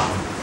好。